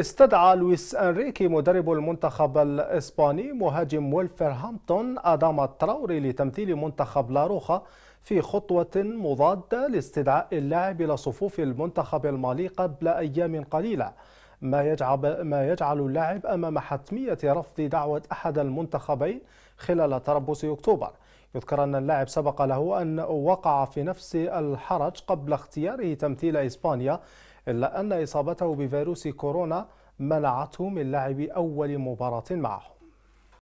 استدعى لويس أنريكي مدرب المنتخب الإسباني مهاجم ويلفرهامبتون آدام تراوري لتمثيل منتخب لاروخا في خطوة مضادة لاستدعاء اللاعب إلى صفوف المنتخب المالي قبل أيام قليلة. ما يجعل, ما يجعل اللاعب أمام حتمية رفض دعوة أحد المنتخبين خلال تربص أكتوبر. يذكر أن اللاعب سبق له أن وقع في نفس الحرج قبل اختياره تمثيل إسبانيا إلا أن إصابته بفيروس كورونا منعته من لعب أول مباراة معه.